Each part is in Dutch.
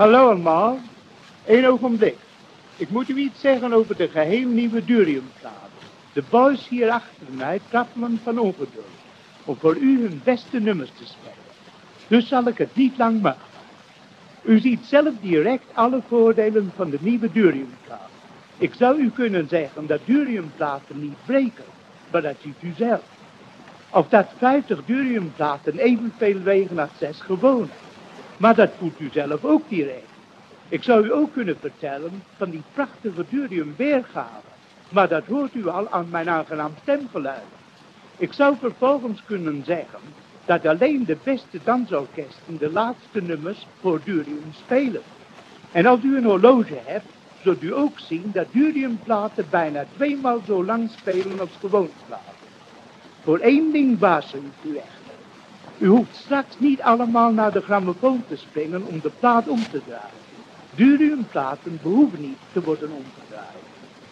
Hallo allemaal. Eén ogenblik. Ik moet u iets zeggen over de geheel nieuwe Duriumplaat. De boys hier achter mij trappelen van ongeduld om voor u hun beste nummers te spelen. Dus zal ik het niet lang maken. U ziet zelf direct alle voordelen van de nieuwe Duriumplaat. Ik zou u kunnen zeggen dat Duriumplaten niet breken, maar dat ziet u zelf. Of dat 50 Duriumplaten evenveel wegen als 6 gewone. Maar dat voelt u zelf ook direct. Ik zou u ook kunnen vertellen van die prachtige Durium weergave. Maar dat hoort u al aan mijn aangenaam stemgeluid. Ik zou vervolgens kunnen zeggen dat alleen de beste dansorkesten de laatste nummers voor Durium spelen. En als u een horloge hebt, zult u ook zien dat Duriumplaten bijna tweemaal zo lang spelen als gewone platen. Voor één ding waarschuw u echter. U hoeft straks niet allemaal naar de grammofoon te springen om de plaat om te draaien. Duriumplaten behoeven niet te worden omgedraaid.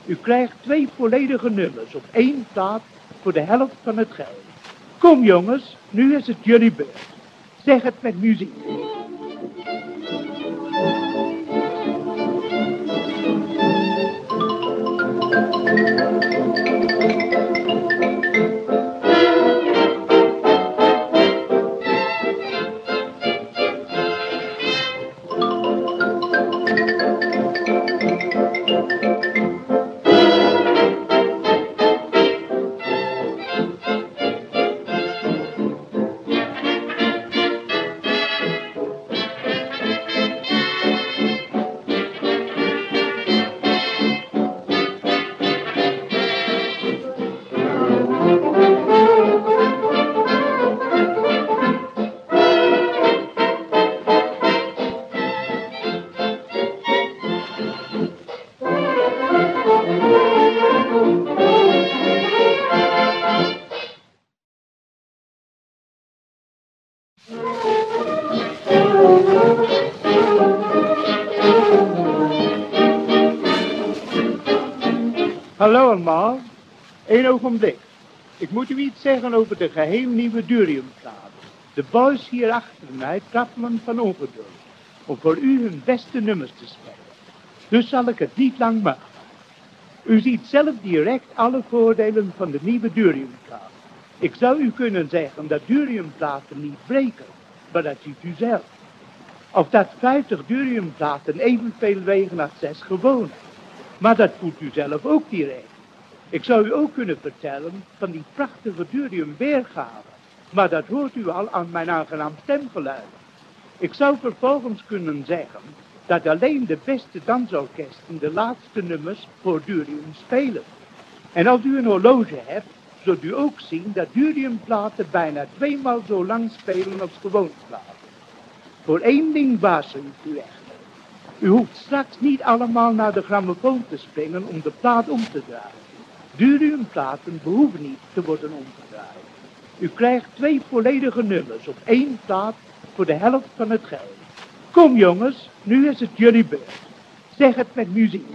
U krijgt twee volledige nummers op één plaat voor de helft van het geld. Kom jongens, nu is het jullie beurt. Zeg het met muziek. Hallo allemaal. Eén ogenblik. Ik moet u iets zeggen over de geheel nieuwe Duriumplaat. De boys hier achter mij trappelen van ongeduld om voor u hun beste nummers te spelen. Dus zal ik het niet lang maken. U ziet zelf direct alle voordelen van de nieuwe Duriumplaat. Ik zou u kunnen zeggen dat Duriumplaten niet breken, maar dat ziet u zelf. Of dat 50 Duriumplaten evenveel wegen als 6 gewone. Maar dat voelt u zelf ook direct. Ik zou u ook kunnen vertellen van die prachtige Durium weergave. Maar dat hoort u al aan mijn aangenaam stemgeluid. Ik zou vervolgens kunnen zeggen dat alleen de beste dansorkesten de laatste nummers voor Durium spelen. En als u een horloge hebt, zult u ook zien dat Duriumplaten bijna tweemaal zo lang spelen als gewone platen. Voor één ding waarschuw ik u echter. U hoeft straks niet allemaal naar de grammofoon te springen om de plaat om te draaien. Duriumplaten behoeven niet te worden omgedraaid. U krijgt twee volledige nummers op één plaat voor de helft van het geld. Kom jongens, nu is het jullie beurt. Zeg het met muziek.